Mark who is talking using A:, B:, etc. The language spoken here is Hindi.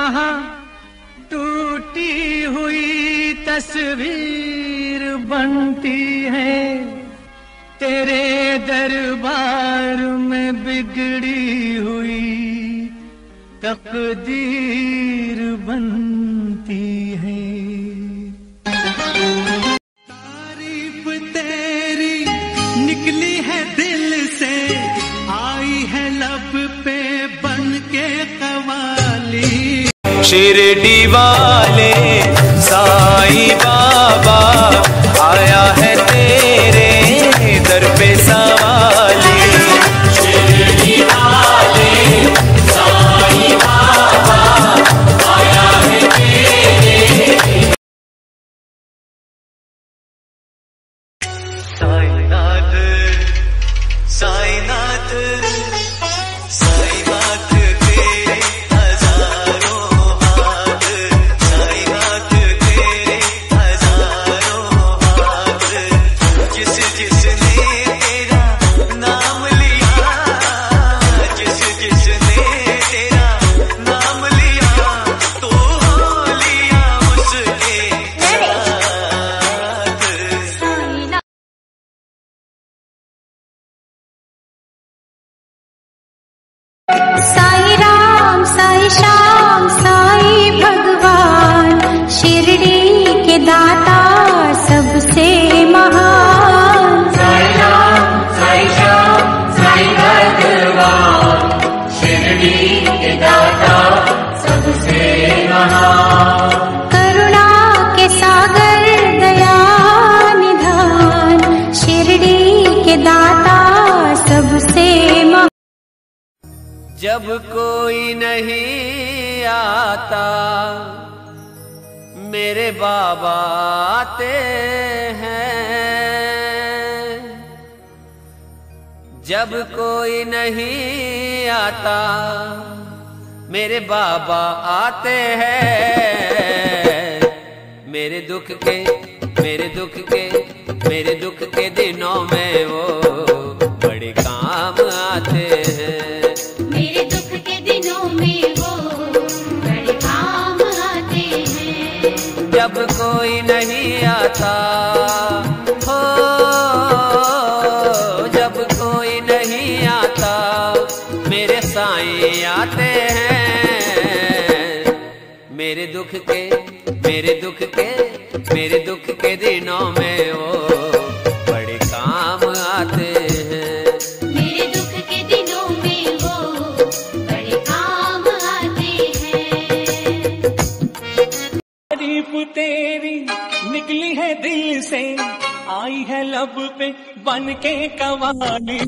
A: जहाँ टूटी हुई तस्वीर बनती है तेरे दरबार में बिगड़ी हुई तकदीर बनती है।
B: शिरडी वाले साई बाबा आया है
C: yeah.
B: जब कोई नहीं आता, मेरे बाबा आते हैं। जब कोई नहीं आता, मेरे बाबा आते हैं। मेरे दुख के, मेरे दुख के, मेरे दुख के दिनों में वो कोई नहीं आता। हो, जब कोई नहीं आता, मेरे साईं आते हैं। मेरे दुख के, मेरे दुख के,
C: मेरे दुख के दिनों में वो बड़े काम आते हैं
A: तारीफ़ तेरी निकली है दिल से आई है लब पे बन के कवाली